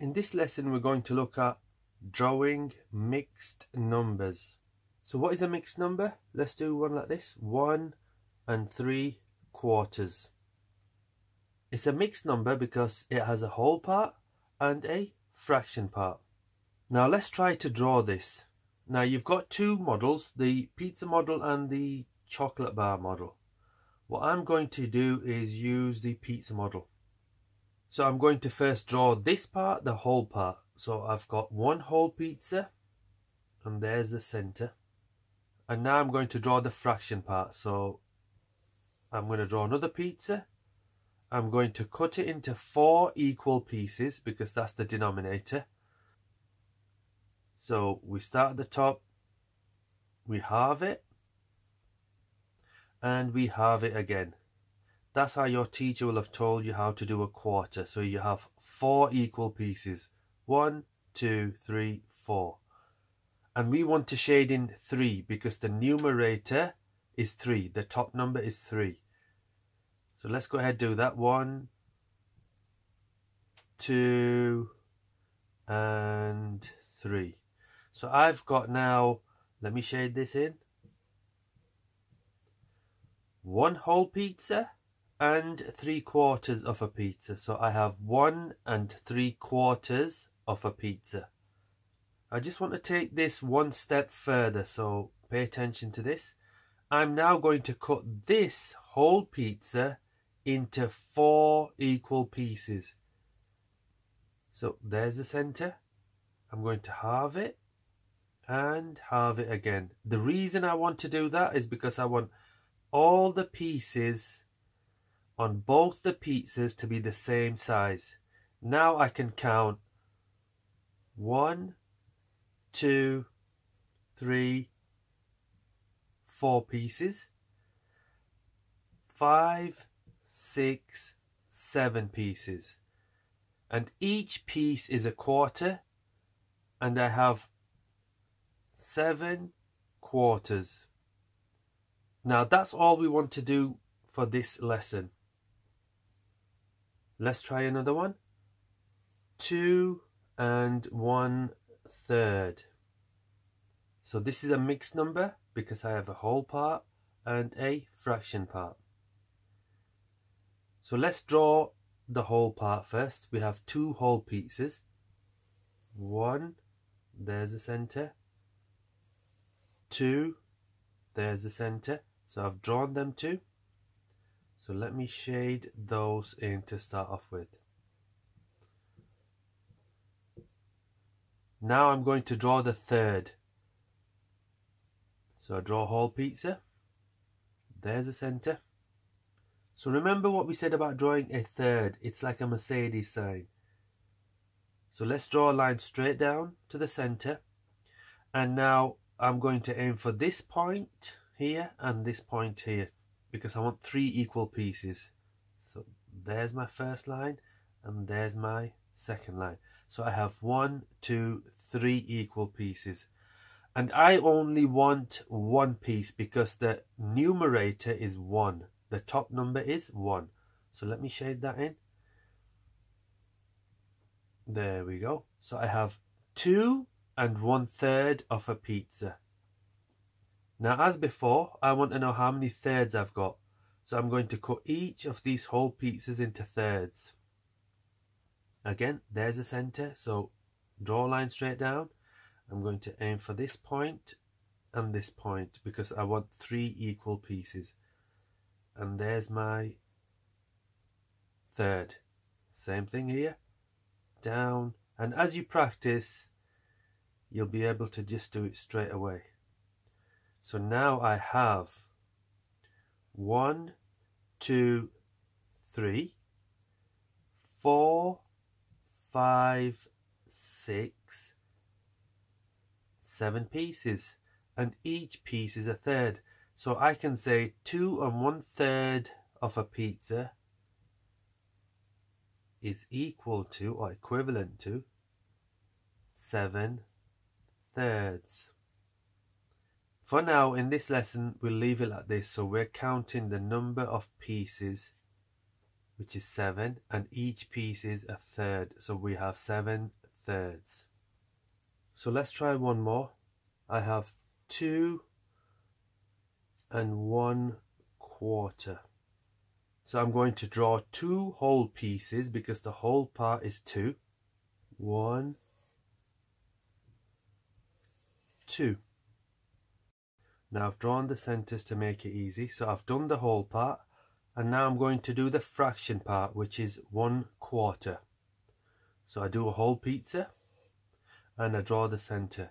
In this lesson we're going to look at drawing mixed numbers. So what is a mixed number? Let's do one like this. 1 and 3 quarters. It's a mixed number because it has a whole part and a fraction part. Now let's try to draw this. Now you've got two models, the pizza model and the chocolate bar model. What I'm going to do is use the pizza model. So I'm going to first draw this part, the whole part. So I've got one whole pizza and there's the center. And now I'm going to draw the fraction part. So I'm going to draw another pizza. I'm going to cut it into four equal pieces because that's the denominator. So we start at the top, we halve it, and we halve it again. That's how your teacher will have told you how to do a quarter. So you have four equal pieces. One, two, three, four. And we want to shade in three because the numerator is three. The top number is three. So let's go ahead and do that. One, two, and three. So I've got now, let me shade this in. One whole pizza and three quarters of a pizza. So I have one and three quarters of a pizza. I just want to take this one step further, so pay attention to this. I'm now going to cut this whole pizza into four equal pieces. So there's the center. I'm going to halve it and halve it again. The reason I want to do that is because I want all the pieces on both the pizzas to be the same size. Now I can count one, two, three, four pieces, five, six, seven pieces. And each piece is a quarter, and I have seven quarters. Now that's all we want to do for this lesson. Let's try another one. Two and one third. So this is a mixed number because I have a whole part and a fraction part. So let's draw the whole part first. We have two whole pieces. One, there's the center. Two, there's the center. So I've drawn them two. So let me shade those in to start off with. Now I'm going to draw the third. So I draw a whole pizza. There's the center. So remember what we said about drawing a third. It's like a Mercedes sign. So let's draw a line straight down to the center. And now I'm going to aim for this point here and this point here because I want three equal pieces. So there's my first line and there's my second line. So I have one, two, three equal pieces. And I only want one piece because the numerator is one. The top number is one. So let me shade that in. There we go. So I have two and one third of a pizza. Now as before, I want to know how many thirds I've got. So I'm going to cut each of these whole pizzas into thirds. Again, there's the center. So draw a line straight down. I'm going to aim for this point and this point because I want three equal pieces. And there's my third. Same thing here. Down. And as you practice, you'll be able to just do it straight away. So now I have one, two, three, four, five, six, seven pieces. And each piece is a third. So I can say two and one third of a pizza is equal to or equivalent to seven thirds. For now, in this lesson, we'll leave it like this. So we're counting the number of pieces which is 7, and each piece is a third, so we have 7 thirds. So let's try one more. I have 2 and 1 quarter. So I'm going to draw two whole pieces because the whole part is 2. 1, 2. Now I've drawn the centres to make it easy, so I've done the whole part and now I'm going to do the fraction part which is one quarter. So I do a whole pizza and I draw the center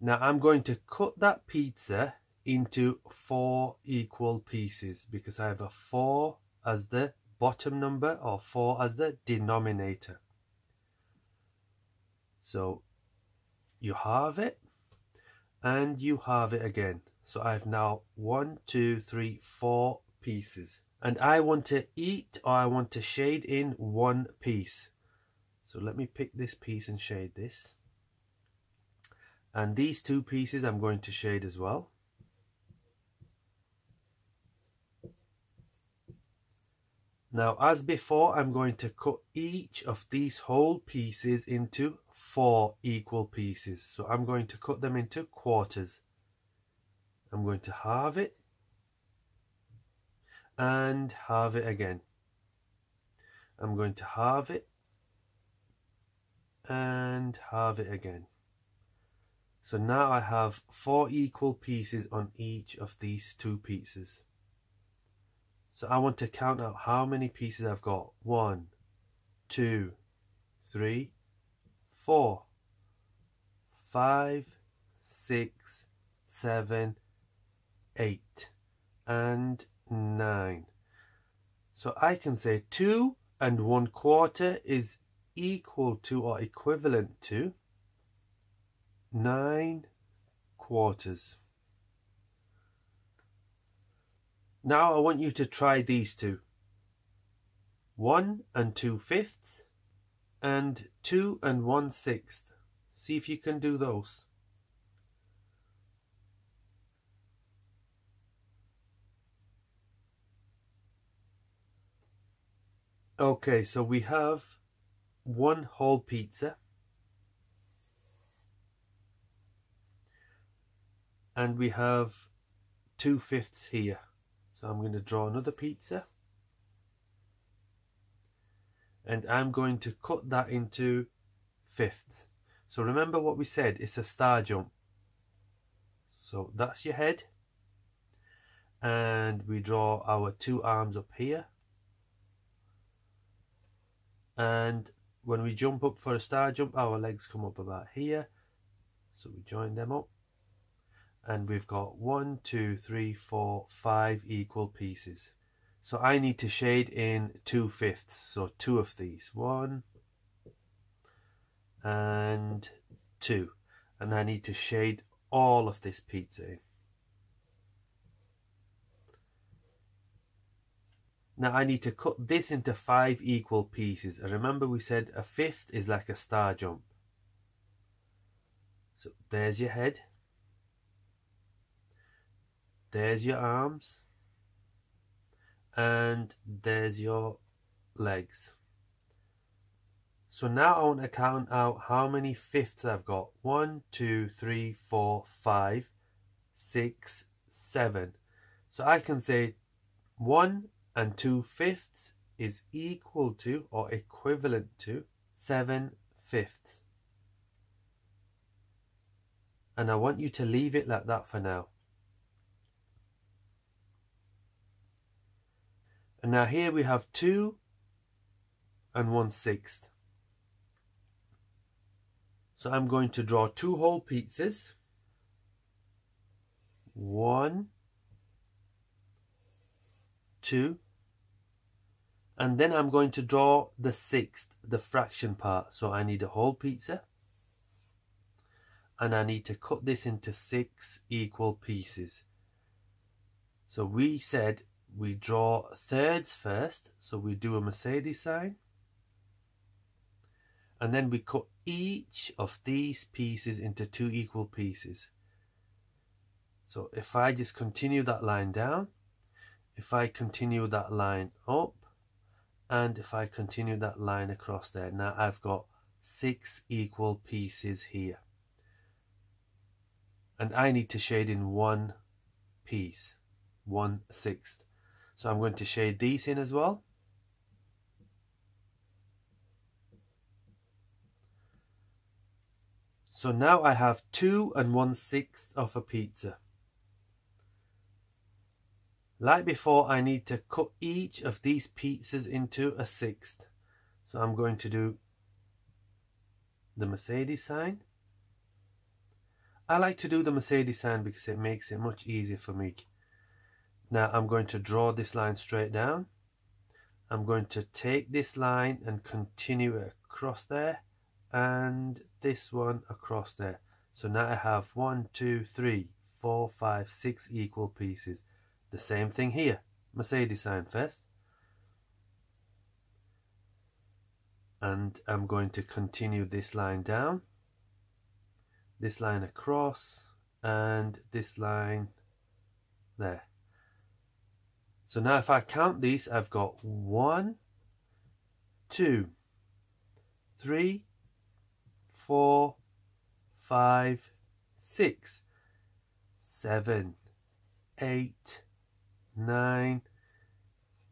now I'm going to cut that pizza into four equal pieces because I have a four as the bottom number or four as the denominator. So you halve it and you halve it again so I have now one two three four pieces and I want to eat or I want to shade in one piece. So let me pick this piece and shade this. And these two pieces I'm going to shade as well. Now as before I'm going to cut each of these whole pieces into four equal pieces. So I'm going to cut them into quarters. I'm going to halve it and halve it again. I'm going to halve it and halve it again. So now I have four equal pieces on each of these two pieces. So I want to count out how many pieces I've got. One, two, three, four, five, six, seven, eight, and 9. So I can say 2 and 1 quarter is equal to or equivalent to 9 quarters. Now I want you to try these two. 1 and 2 fifths and 2 and 1 sixth. See if you can do those. Okay, so we have one whole pizza. And we have two fifths here. So I'm going to draw another pizza. And I'm going to cut that into fifths. So remember what we said, it's a star jump. So that's your head. And we draw our two arms up here and when we jump up for a star jump our legs come up about here. So we join them up. And we've got one two three four five equal pieces. So I need to shade in two fifths. So two of these. One. And two. And I need to shade all of this pizza in Now I need to cut this into five equal pieces. Remember we said a fifth is like a star jump. So there's your head. There's your arms. And there's your legs. So now I want to count out how many fifths I've got. One, two, three, four, five, six, seven. So I can say one and 2 fifths is equal to or equivalent to 7 fifths. And I want you to leave it like that for now. And now here we have 2 and 1 sixth. So I'm going to draw two whole pizzas. One, two, and then I'm going to draw the sixth, the fraction part. So I need a whole pizza. And I need to cut this into six equal pieces. So we said we draw thirds first. So we do a Mercedes sign. And then we cut each of these pieces into two equal pieces. So if I just continue that line down, if I continue that line up, and if I continue that line across there now I've got six equal pieces here. And I need to shade in one piece one sixth. So I'm going to shade these in as well. So now I have two and one sixth of a pizza like before, I need to cut each of these pizzas into a sixth. So I'm going to do the Mercedes sign. I like to do the Mercedes sign because it makes it much easier for me. Now I'm going to draw this line straight down. I'm going to take this line and continue it across there and this one across there. So now I have one, two, three, four, five, six equal pieces. The same thing here. Mercedes sign first. And I'm going to continue this line down, this line across, and this line there. So now if I count these, I've got one, two, three, four, five, six, seven, eight, 9,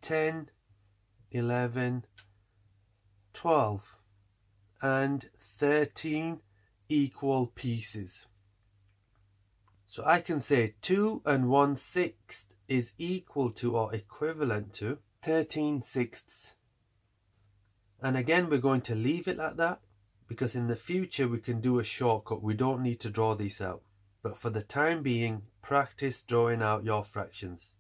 10, 11, 12 and 13 equal pieces. So I can say 2 and 1 sixth is equal to or equivalent to 13 sixths. And again, we're going to leave it like that because in the future we can do a shortcut. We don't need to draw these out. But for the time being, practice drawing out your fractions.